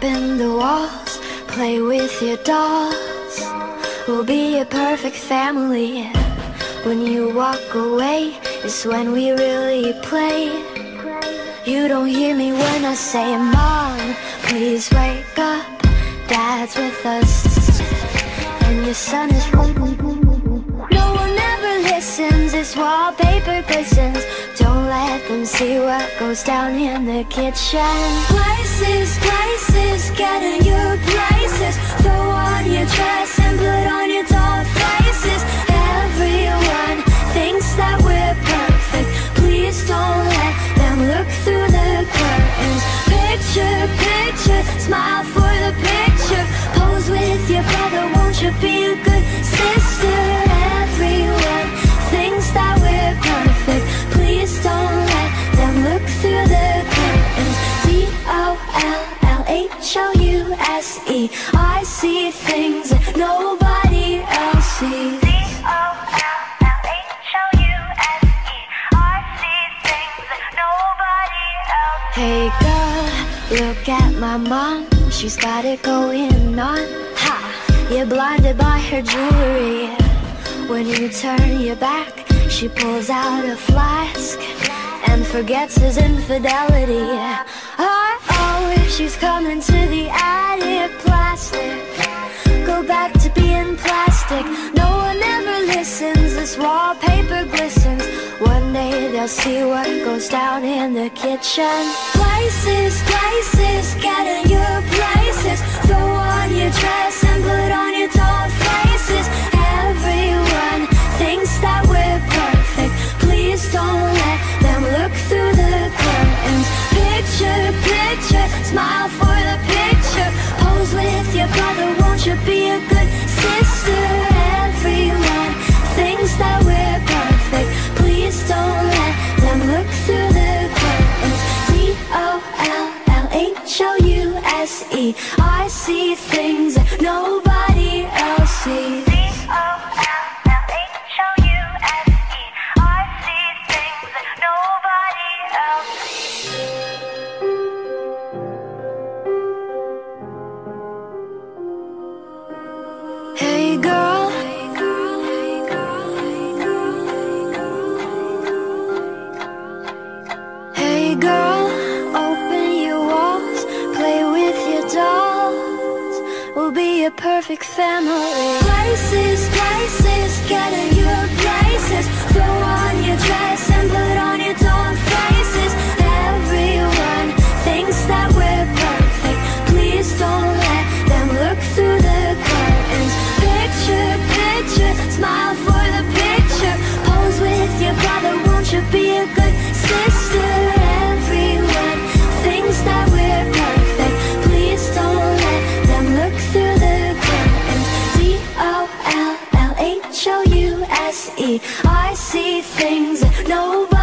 Girl, open the walls, play with your dolls. We'll be a perfect family. When you walk away, it's when we really play. You don't hear me when I say, Mom, please wake up. Dad's with us, and your son is ever this wallpaper glistens. Don't let them see what goes down in the kitchen. Places, places, getting your places. Throw on your dress and put on your doll things that nobody else sees. Hey girl, look at my mom. She's got it going on. Ha! You're blinded by her jewelry. When you turn your back, she pulls out a flask and forgets his infidelity. Oh, oh, she's Wallpaper glistens. One day they'll see what goes down in the kitchen. Places, places, get in your places. Throw on your dress and put on your doll faces. Everyone thinks that we're perfect. Please don't let them look through the curtains. Picture, picture, smile for S E. I see things be a perfect family. Places, places, get in your places. Throw on your dress and put on your doll faces. I see things nobody